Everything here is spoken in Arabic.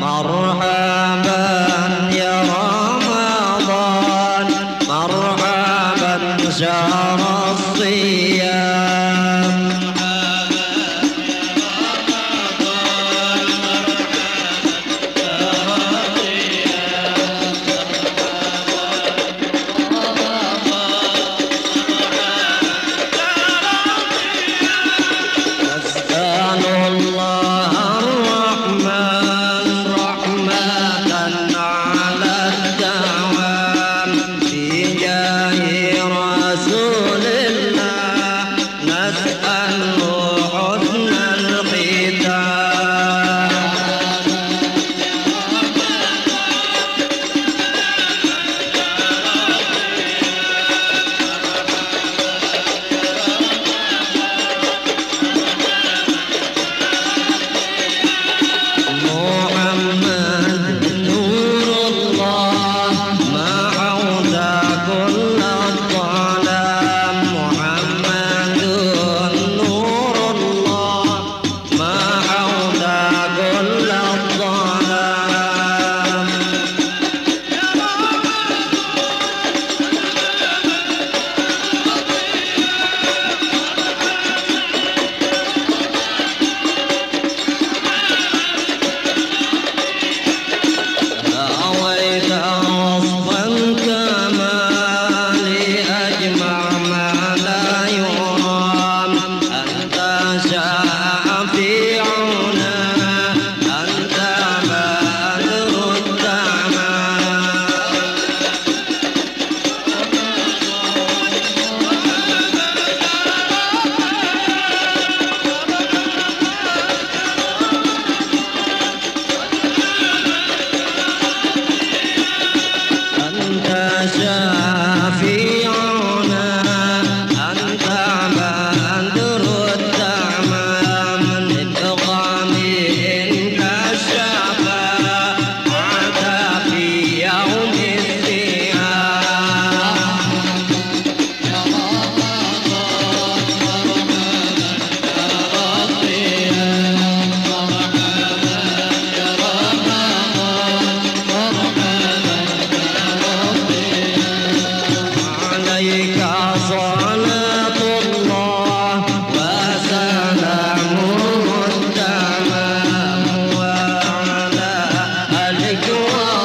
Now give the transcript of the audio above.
مرحبا يا رمضان. जो